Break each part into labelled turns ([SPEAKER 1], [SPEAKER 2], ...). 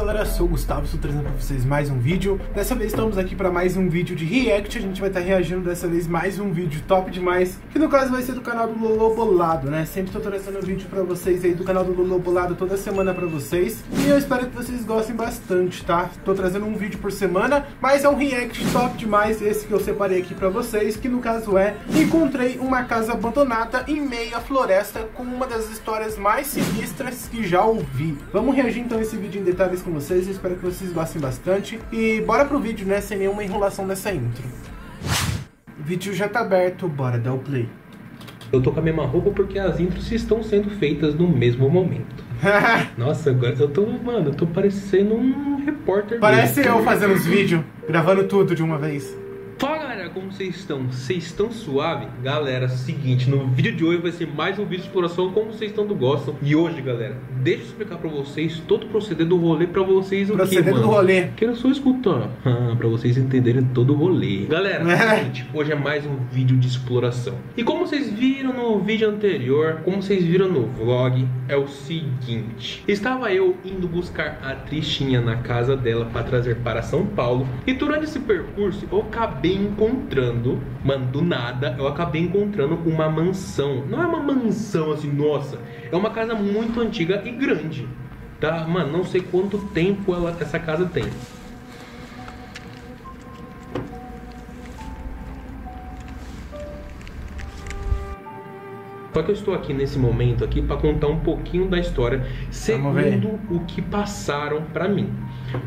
[SPEAKER 1] galera, sou o Gustavo, estou trazendo para vocês mais um vídeo Dessa vez estamos aqui para mais um vídeo de react A gente vai estar tá reagindo dessa vez mais um vídeo top demais Que no caso vai ser do canal do Lolo Bolado, né? Sempre estou trazendo vídeo para vocês aí do canal do Lolo Bolado toda semana para vocês E eu espero que vocês gostem bastante, tá? Estou trazendo um vídeo por semana Mas é um react top demais, esse que eu separei aqui para vocês Que no caso é Encontrei uma casa abandonada em meio à floresta Com uma das histórias mais sinistras que já ouvi Vamos reagir então a esse vídeo em detalhes com vocês, espero que vocês gostem bastante. E bora pro vídeo, né, sem nenhuma enrolação nessa intro. O vídeo já tá aberto, bora dar o play.
[SPEAKER 2] Eu tô com a mesma roupa porque as intros estão sendo feitas no mesmo momento. Nossa, agora eu tô, mano, eu tô parecendo um repórter.
[SPEAKER 1] Parece mesmo. eu fazendo os vídeos, gravando tudo de uma vez.
[SPEAKER 2] Galera, como vocês estão? Vocês estão suave? Galera, seguinte, no vídeo de hoje vai ser mais um vídeo de exploração como vocês tanto gostam E hoje, galera, deixa eu explicar pra vocês todo o proceder do rolê pra vocês o
[SPEAKER 1] Proceder
[SPEAKER 2] que,
[SPEAKER 1] do rolê
[SPEAKER 2] Quero só escutar, ah, pra vocês entenderem todo o rolê Galera, é. seguinte, hoje é mais um vídeo de exploração E como vocês viram no vídeo anterior, como vocês viram no vlog É o seguinte Estava eu indo buscar a Tristinha na casa dela pra trazer para São Paulo E durante esse percurso eu acabei acabei encontrando, mano, do nada, eu acabei encontrando uma mansão. Não é uma mansão assim, nossa, é uma casa muito antiga e grande. Tá? Mano, não sei quanto tempo ela, essa casa tem. Só que eu estou aqui nesse momento aqui para contar um pouquinho da história segundo o que passaram para mim.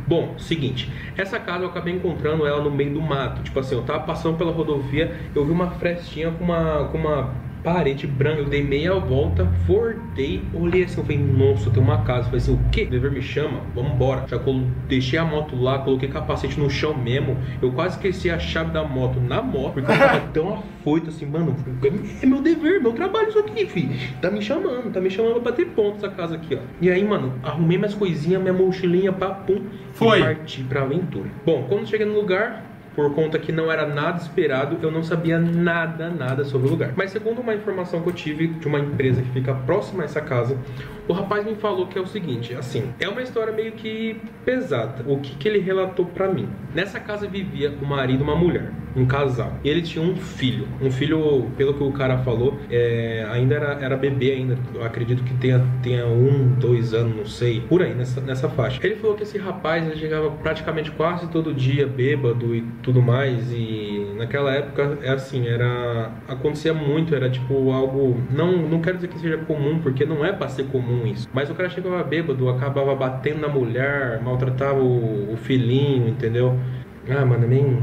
[SPEAKER 2] Bom, seguinte, essa casa eu acabei encontrando ela no meio do mato. Tipo assim, eu tava passando pela rodovia, eu vi uma frestinha com uma, com uma parede branca, eu dei meia volta, voltei, olhei assim, eu falei, nossa, tem uma casa. Eu falei assim, o que? O dever me chama, vamos embora. Já deixei a moto lá, coloquei capacete no chão mesmo. Eu quase esqueci a chave da moto na moto, porque eu tava tão afoito assim, mano, é meu dever, meu trabalho isso aqui, filho. Tá me chamando, tá me chamando pra ter ponto essa casa aqui, ó. E aí, mano, arrumei minhas coisinhas, minha mochilinha, papum,
[SPEAKER 1] Foi.
[SPEAKER 2] e parti pra aventura. Bom, quando cheguei no lugar, por conta que não era nada esperado, eu não sabia nada, nada sobre o lugar. Mas segundo uma informação que eu tive de uma empresa que fica próxima a essa casa, o rapaz me falou que é o seguinte, assim, é uma história meio que pesada. O que, que ele relatou para mim? Nessa casa vivia um marido uma mulher, um casal. E ele tinha um filho. Um filho, pelo que o cara falou, é, ainda era, era bebê ainda. Eu acredito que tenha, tenha um, dois anos, não sei. Por aí, nessa, nessa faixa. Ele falou que esse rapaz ele chegava praticamente quase todo dia bêbado e tudo mais. E naquela época, é assim, era. Acontecia muito, era tipo algo. Não, não quero dizer que seja comum, porque não é pra ser comum isso. Mas o cara chegava bêbado, acabava batendo na mulher, maltratava o, o filhinho, entendeu? Ah, mano, nem.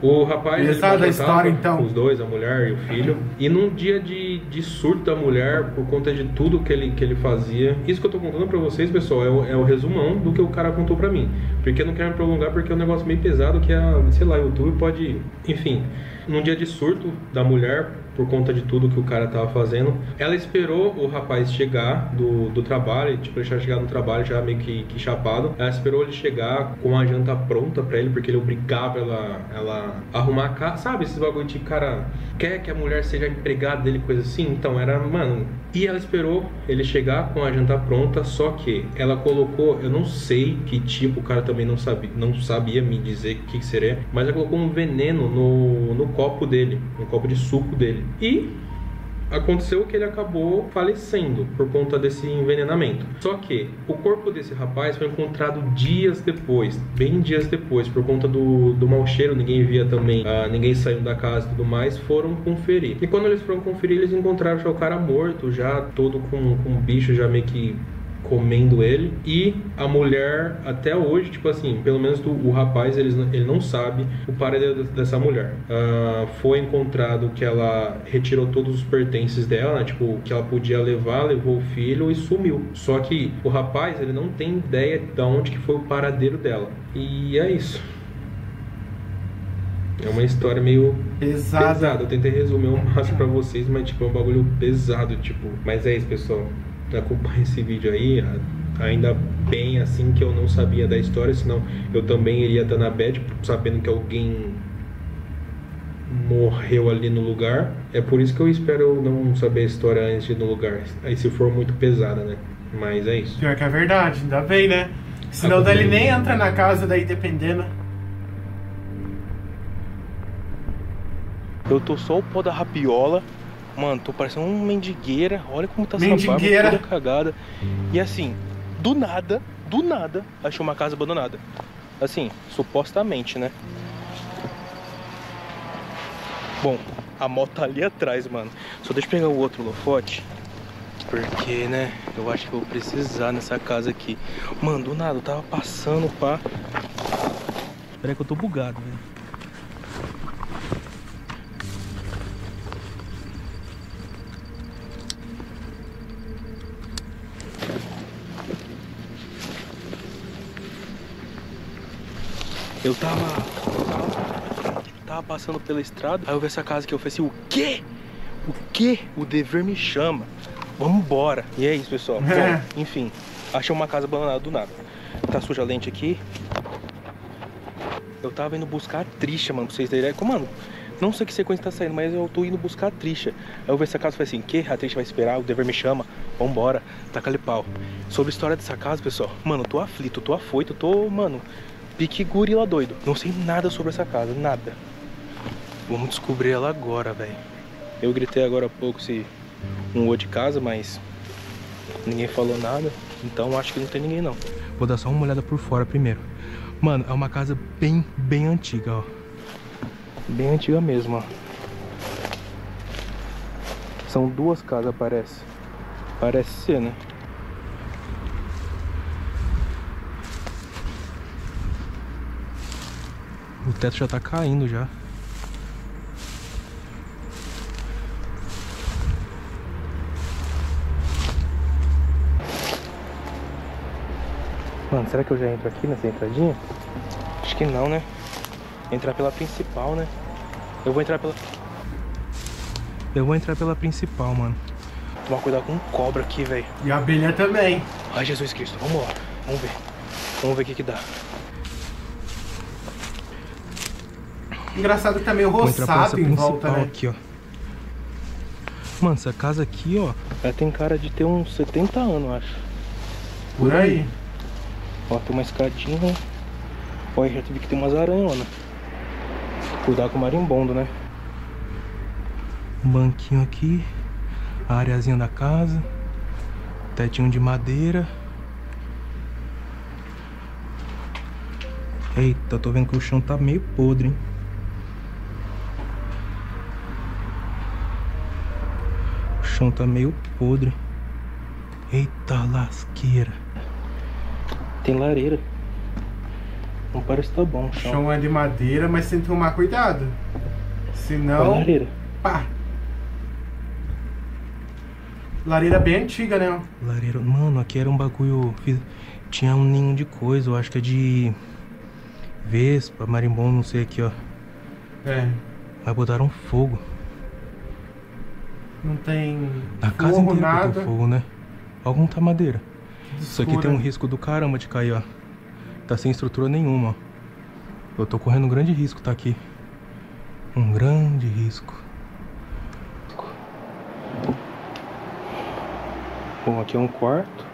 [SPEAKER 2] O rapaz
[SPEAKER 1] Pesada a história, então.
[SPEAKER 2] os dois, a mulher e o filho. E num dia de, de surto da mulher, por conta de tudo que ele, que ele fazia. Isso que eu tô contando pra vocês, pessoal, é o, é o resumão do que o cara contou pra mim. Porque eu não quero me prolongar, porque é um negócio meio pesado que a, sei lá, o YouTube pode. Enfim. Num dia de surto da mulher, por conta de tudo que o cara tava fazendo. Ela esperou o rapaz chegar do, do trabalho, tipo, já chegar no trabalho já meio que, que chapado. Ela esperou ele chegar com a janta pronta para ele, porque ele obrigava ela, ela arrumar a casa. Sabe esses bagulho de cara quer que a mulher seja empregada dele, coisa assim? Então era, mano. E ela esperou ele chegar com a janta pronta, só que ela colocou, eu não sei que tipo, o cara também não sabia, não sabia me dizer o que, que seria, mas ela colocou um veneno no, no copo dele, no copo de suco dele. E aconteceu que ele acabou falecendo por conta desse envenenamento. Só que o corpo desse rapaz foi encontrado dias depois, bem dias depois, por conta do, do mau cheiro, ninguém via também, ah, ninguém saiu da casa e tudo mais, foram conferir. E quando eles foram conferir, eles encontraram já o cara morto, já todo com, com um bicho já meio que comendo ele e a mulher até hoje tipo assim pelo menos do, o rapaz ele, ele não sabe o paradeiro dessa mulher uh, foi encontrado que ela retirou todos os pertences dela né? tipo que ela podia levar levou o filho e sumiu só que o rapaz ele não tem ideia de onde que foi o paradeiro dela e é isso é uma história meio
[SPEAKER 1] pesada. pesada.
[SPEAKER 2] Eu tentei resumir o máximo pra vocês, mas tipo, é um bagulho pesado, tipo. Mas é isso, pessoal acompanha esse vídeo aí, ainda bem assim que eu não sabia da história, senão eu também iria estar na bad sabendo que alguém morreu ali no lugar. É por isso que eu espero não saber a história antes de ir no lugar. Aí se for muito pesada, né?
[SPEAKER 3] Mas é isso.
[SPEAKER 1] Pior que é verdade, ainda bem, né? Senão daí ele nem entra na casa daí dependendo.
[SPEAKER 2] Eu tô só o pó da rapiola. Mano, tô parecendo um mendigueira. Olha como tá essa
[SPEAKER 1] Mendigueira.
[SPEAKER 2] barba toda cagada. E assim, do nada, do nada, achei uma casa abandonada. Assim, supostamente, né? Bom, a moto tá ali atrás, mano. Só deixa eu pegar o outro lofote. Porque, né, eu acho que eu vou precisar nessa casa aqui. Mano, do nada, eu tava passando, pá. Peraí que eu tô bugado, velho. Eu tava, tava. Passando pela estrada, aí eu vi essa casa aqui, eu falei assim, o quê? O quê? O dever me chama. Vamos embora. E é isso, pessoal. Bom, enfim, achei uma casa abandonada do nada. Tá suja a lente aqui. Eu tava indo buscar a tricha, mano, pra vocês terem ideia. Como, Mano, não sei que sequência tá saindo, mas eu tô indo buscar a tricha. Aí eu vi essa casa e falei assim, que? A tricha vai esperar, o dever me chama, vambora, taca ali pau. Sobre a história dessa casa, pessoal, mano, eu tô aflito, eu tô afoito, eu tô, mano, pique gorila doido. Não sei nada sobre essa casa, nada. Vamos descobrir ela agora, velho. Eu gritei agora há pouco se um ou de casa, mas ninguém falou nada. Então acho que não tem ninguém não. Vou dar só uma olhada por fora primeiro. Mano, é uma casa bem, bem antiga, ó. Bem antiga mesmo, ó. São duas casas, parece. Parece ser, né? Teto já tá caindo já. Mano, será que eu já entro aqui nessa entradinha? Acho que não, né? Entrar pela principal, né? Eu vou entrar pela. Eu vou entrar pela principal, mano. Tomar cuidado com cobra aqui, velho.
[SPEAKER 1] E a abelha também.
[SPEAKER 2] Ai, Jesus Cristo, vamos lá. Vamos ver. Vamos ver o que que dá.
[SPEAKER 1] Engraçado que tá meio roçado em volta, né?
[SPEAKER 2] aqui, ó. Mano, essa casa aqui, ó, ela tem cara de ter uns 70 anos, eu acho.
[SPEAKER 1] Por aí.
[SPEAKER 2] Ó, tem uma escadinha. Ó, já tive que ter umas aranhonas. Cuidar com o marimbondo, né? Um banquinho aqui. A areazinha da casa. Tetinho de madeira. Eita, tô vendo que o chão tá meio podre, hein? Chão tá meio podre. Eita lasqueira. Tem lareira. Não parece que tá bom o
[SPEAKER 1] O
[SPEAKER 2] chão.
[SPEAKER 1] chão é de madeira, mas tem que tomar cuidado. Senão,
[SPEAKER 2] lareira.
[SPEAKER 1] pá. Lareira bem antiga, né?
[SPEAKER 2] Lareira. Mano, aqui era um bagulho. Tinha um ninho de coisa, eu acho que é de. Vespa, marimbondo, não sei aqui, ó.
[SPEAKER 1] É.
[SPEAKER 2] Mas botaram fogo.
[SPEAKER 1] Não tem
[SPEAKER 2] Na casa inteira
[SPEAKER 1] nada.
[SPEAKER 2] botou fogo, né? Algum tá madeira. Isso aqui tem um
[SPEAKER 1] escura.
[SPEAKER 2] risco do caramba de cair, ó. Tá sem estrutura nenhuma, ó. Eu tô correndo um grande risco, tá aqui. Um grande risco. Bom, aqui é um quarto.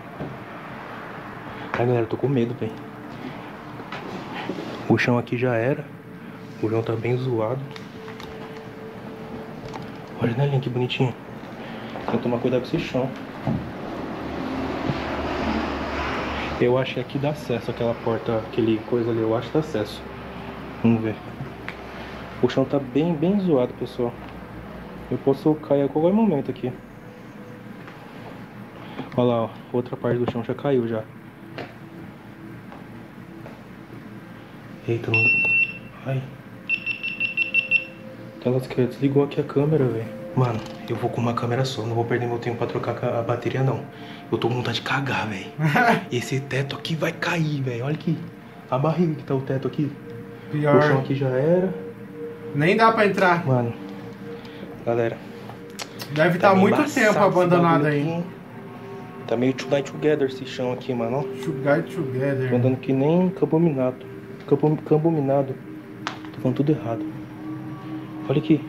[SPEAKER 2] Ai, galera, eu tô com medo, velho. O chão aqui já era. O chão tá bem zoado. Olha a janelinha que bonitinho. Tem que tomar cuidado com esse chão. Eu acho que aqui dá acesso, aquela porta, aquele coisa ali, eu acho que dá acesso. Vamos ver. O chão tá bem, bem zoado, pessoal. Eu posso cair a qualquer momento aqui. Olha lá, ó. Outra parte do chão já caiu já. Eita, não... Ai. Aquelas que desligou aqui a câmera, velho. Mano, eu vou com uma câmera só, não vou perder meu tempo pra trocar a bateria, não. Eu tô com vontade de cagar, velho. Esse teto aqui vai cair, velho. Olha aqui. A barriga que tá o teto aqui. O chão
[SPEAKER 1] Pior.
[SPEAKER 2] aqui já era.
[SPEAKER 1] Nem dá pra entrar.
[SPEAKER 2] Mano. Galera.
[SPEAKER 1] Deve estar
[SPEAKER 2] meio
[SPEAKER 1] muito
[SPEAKER 2] embaçado
[SPEAKER 1] tempo abandonado aí.
[SPEAKER 2] Tá meio to die together esse chão aqui, mano. ó.
[SPEAKER 1] Sugar together.
[SPEAKER 2] Tô andando que nem campo minado. Campo, campo minado. Tô falando tudo errado. Olha aqui.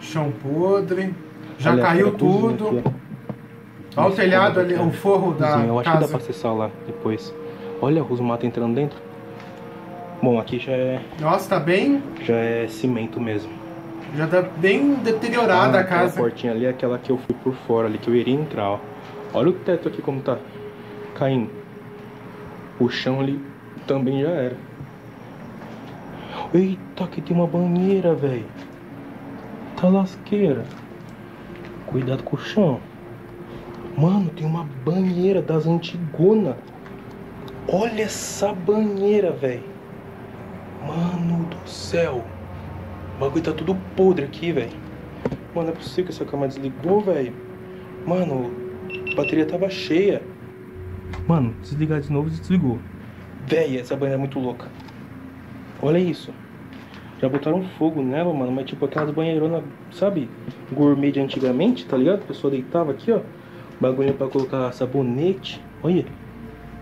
[SPEAKER 1] Chão podre. Já
[SPEAKER 2] Olha,
[SPEAKER 1] caiu tudo.
[SPEAKER 2] aqui, ó.
[SPEAKER 1] Olha o telhado ali, o forro da
[SPEAKER 2] Sim, eu acho que dá
[SPEAKER 1] casa.
[SPEAKER 2] pra acessar lá depois. Olha os matos entrando dentro. Bom, aqui já é,
[SPEAKER 1] Nossa, tá bem.
[SPEAKER 2] já é cimento mesmo.
[SPEAKER 1] Já tá bem deteriorada
[SPEAKER 2] Ah,
[SPEAKER 1] a
[SPEAKER 2] aquela
[SPEAKER 1] casa.
[SPEAKER 2] portinha ali é aquela que eu fui por fora ali, que eu iria entrar, ó. Olha o teto aqui como tá caindo. O chão ali também já era. Eita, aqui tem uma banheira, velho. Tá lasqueira. Cuidado com o chão. Mano, tem uma banheira das antigona. Olha essa banheira, velho. Mano do céu. O bagulho tá tudo podre aqui, velho. Mano, é possível que essa cama desligou, velho. Mano, a bateria tava cheia. Mano, desligar de novo, desligou. Véi, essa banheira é muito louca. Olha isso. Já botaram fogo nela, mano, mas tipo aquelas banheironas, sabe? Gourmet de antigamente, tá ligado? A pessoa deitava aqui, ó. Bagulho pra colocar sabonete. Olha.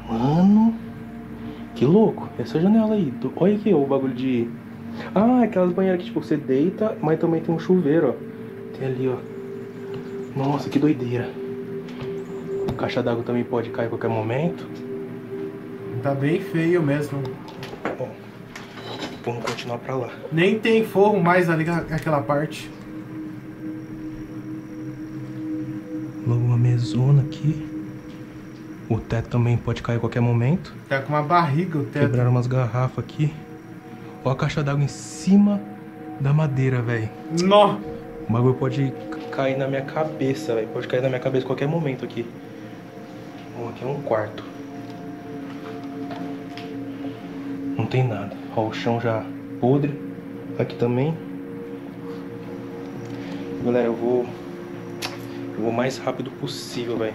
[SPEAKER 2] Mano. Que louco. Essa janela aí. Olha aqui, ó, o bagulho de. Ah, aquelas banheiras que tipo você deita, mas também tem um chuveiro, ó. Tem ali, ó. Nossa, que doideira. A caixa d'água também pode cair a qualquer momento.
[SPEAKER 1] Tá bem feio mesmo.
[SPEAKER 2] Vamos continuar pra lá.
[SPEAKER 1] Nem tem forro mais ali naquela parte.
[SPEAKER 2] Logo uma mesona aqui. O teto também pode cair a qualquer momento.
[SPEAKER 1] Tá com uma barriga o teto.
[SPEAKER 2] Quebraram umas garrafas aqui. Ó a caixa d'água em cima da madeira, velho.
[SPEAKER 1] Nó!
[SPEAKER 2] O bagulho pode cair na minha cabeça, velho. Pode cair na minha cabeça a qualquer momento aqui. Bom, aqui é um quarto. Tem nada. Ó, o chão já podre. Aqui também. Galera, eu vou. Eu vou o mais rápido possível, velho.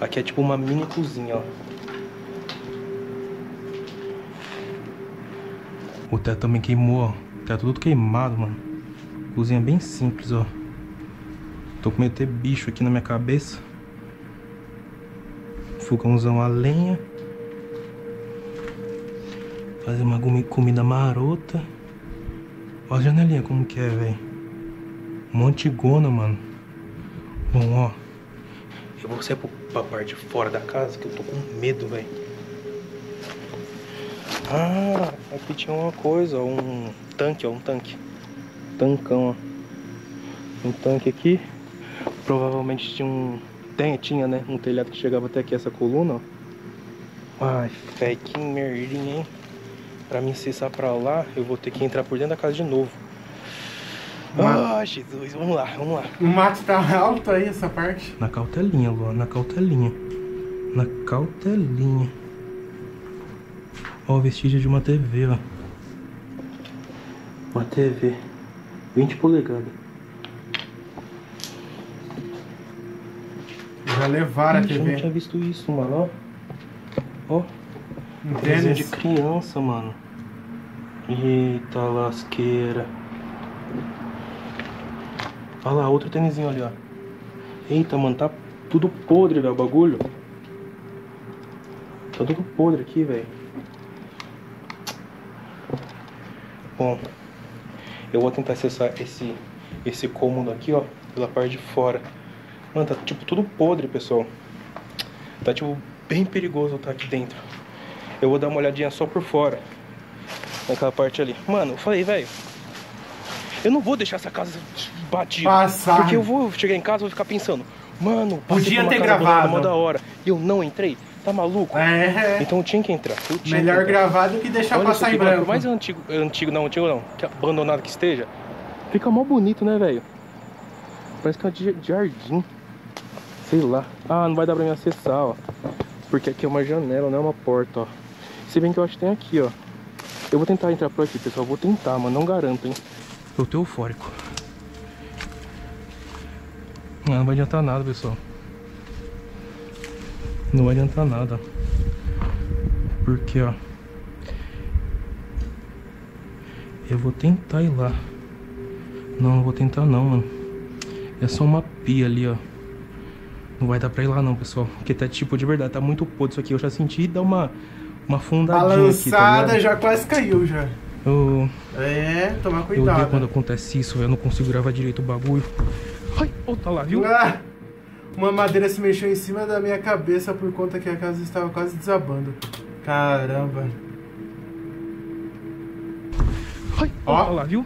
[SPEAKER 2] Aqui é tipo uma mini cozinha, ó. O teto também queimou, ó. O teto tudo queimado, mano. Cozinha bem simples, ó. Tô com medo de ter bicho aqui na minha cabeça. Fogãozão a lenha. Fazer uma comi- comida marota. Olha a janelinha como que é, velho. Montigona, mano. Bom, ó. Eu vou sair pro- pra parte de fora da casa que eu tô com medo, velho. Ah, aqui tinha uma coisa, ó, um tanque, ó, um tanque. Tancão, ó. Um tanque aqui. Provavelmente tinha um. Tem, tinha, né? Um telhado que chegava até aqui essa coluna, ó. Ai, fé, que merdinha, hein? Pra me acessar pra lá, eu vou ter que entrar por dentro da casa de novo. Ah, Jesus, vamos lá, vamos lá.
[SPEAKER 1] O mato tá alto aí, essa parte.
[SPEAKER 2] Na cautelinha, Luan, na cautelinha. Na cautelinha. Ó, o vestígio de uma TV, ó. Uma TV. 20 polegadas.
[SPEAKER 1] Já levaram a
[SPEAKER 2] Ixi, eu não tinha
[SPEAKER 1] TV.
[SPEAKER 2] visto isso, mano, ó. Ó, Desenho de criança, mano. Eita lasqueira. Olha lá, outro tênisinho ali, ó. Eita, mano, tá tudo podre, velho, o bagulho. Tá tudo podre aqui, velho. Bom, eu vou tentar acessar esse, esse cômodo aqui, ó, pela parte de fora. Mano, tá tipo tudo podre, pessoal. Tá tipo bem perigoso estar aqui dentro. Eu vou dar uma olhadinha só por fora. Naquela parte ali. Mano, eu falei, velho. Eu não vou deixar essa casa batida.
[SPEAKER 1] Passar.
[SPEAKER 2] Porque eu vou chegar em casa e vou ficar pensando, mano,
[SPEAKER 1] Podia
[SPEAKER 2] uma
[SPEAKER 1] ter gravado.
[SPEAKER 2] mó da hora. E eu não entrei. Tá maluco?
[SPEAKER 1] É,
[SPEAKER 2] Então eu tinha que entrar. tinha
[SPEAKER 1] melhor
[SPEAKER 2] que entrar.
[SPEAKER 1] gravar do que deixar
[SPEAKER 2] Olha
[SPEAKER 1] passar em branco.
[SPEAKER 2] por mais antigo, antigo, não, antigo não, que abandonado que esteja, fica mó bonito, né, velho? Parece que é de jardim. Sei lá. Ah, não vai dar pra mim acessar, ó. Porque aqui é uma janela, não é uma porta, ó. Se bem que eu acho que tem aqui, ó. Eu vou tentar entrar por aqui, pessoal. Vou tentar, mas não garanto, hein. Eu tô eufórico. Não, não vai adiantar nada, pessoal. Não vai adiantar nada. Porque, ó. Eu vou tentar ir lá. Não, não vou tentar não, mano. É só uma pia ali, ó. Não vai dar pra ir lá não, pessoal. Porque tá tipo de verdade, tá muito podre isso aqui. Eu já senti dar uma, uma fundadinha aqui, tá
[SPEAKER 1] Balançada
[SPEAKER 2] ligado?
[SPEAKER 1] já quase caiu já.
[SPEAKER 2] Eu,
[SPEAKER 1] É, tomar
[SPEAKER 2] eu odeio
[SPEAKER 1] cuidado.
[SPEAKER 2] quando acontece isso, eu não consigo gravar direito o bagulho. Ai, ó, tá lá, viu?
[SPEAKER 1] Ah, uma madeira se mexeu em cima da minha cabeça por conta que a casa estava quase desabando. Caramba.
[SPEAKER 2] Ai, ó, tá lá, viu?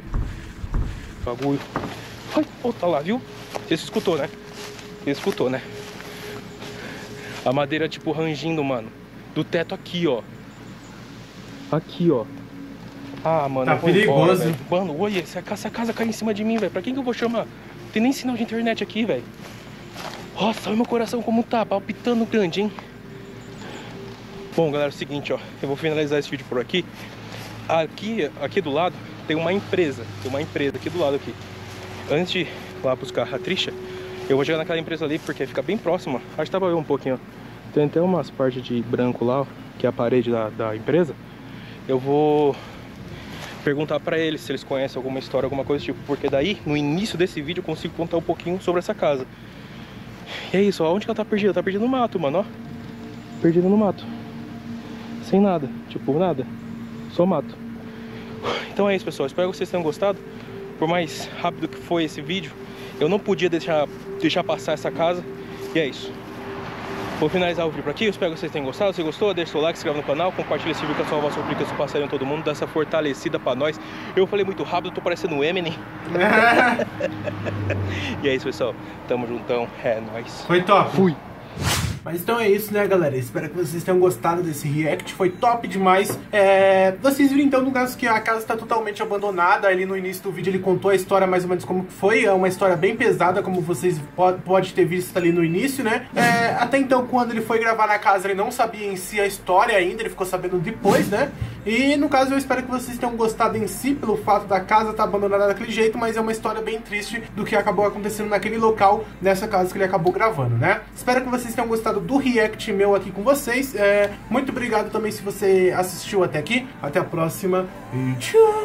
[SPEAKER 2] Bagulho. Ai, ó, tá lá, viu? Você escutou, né? Você escutou, né? A madeira, tipo, rangindo, mano. Do teto aqui, ó. Aqui, ó. Ah, mano.
[SPEAKER 1] Tá perigoso.
[SPEAKER 2] Embora, mano, olha, se a, casa, se a casa cair em cima de mim, velho, pra quem que eu vou chamar? Não tem nem sinal de internet aqui, velho. Nossa, olha meu coração como tá, palpitando grande, hein? Bom, galera, é o seguinte, ó. Eu vou finalizar esse vídeo por aqui. Aqui, aqui do lado, tem uma empresa. Tem uma empresa aqui do lado aqui. Antes de ir lá buscar a Trisha, eu vou chegar naquela empresa ali, porque fica bem próxima. Acho que tava eu um pouquinho, ó. Tem até umas partes de branco lá, que é a parede da, da empresa. Eu vou perguntar pra eles se eles conhecem alguma história, alguma coisa tipo, porque daí, no início desse vídeo, eu consigo contar um pouquinho sobre essa casa. E é isso, ó, onde que ela tá perdida? Tá perdida no mato, mano, ó. Perdida no mato. Sem nada, tipo, nada. Só mato. Então é isso, pessoal. Espero que vocês tenham gostado. Por mais rápido que foi esse vídeo, eu não podia deixar, deixar passar essa casa. E é isso. Vou finalizar o vídeo por aqui, eu espero que vocês tenham gostado. Se gostou, deixa o like, se inscreve no canal, compartilha esse vídeo com a sua avó, seu primo, seu passarinho, todo mundo, dá essa fortalecida pra nós. Eu falei muito rápido, tô parecendo o Eminem. e é isso, pessoal. Tamo juntão, é nóis.
[SPEAKER 1] Foi top.
[SPEAKER 2] Fui.
[SPEAKER 1] Mas então é isso, né, galera? Espero que vocês tenham gostado desse react. Foi top demais. É... Vocês viram, então, no caso que a casa está totalmente abandonada. Ali no início do vídeo ele contou a história mais ou menos como foi. É uma história bem pesada, como vocês podem pode ter visto ali no início, né? É... Até então, quando ele foi gravar na casa, ele não sabia em si a história ainda. Ele ficou sabendo depois, né? E no caso eu espero que vocês tenham gostado em si pelo fato da casa estar tá abandonada daquele jeito, mas é uma história bem triste do que acabou acontecendo naquele local, nessa casa que ele acabou gravando, né? Espero que vocês tenham gostado do react meu aqui com vocês. É, muito obrigado também se você assistiu até aqui. Até a próxima e tchau!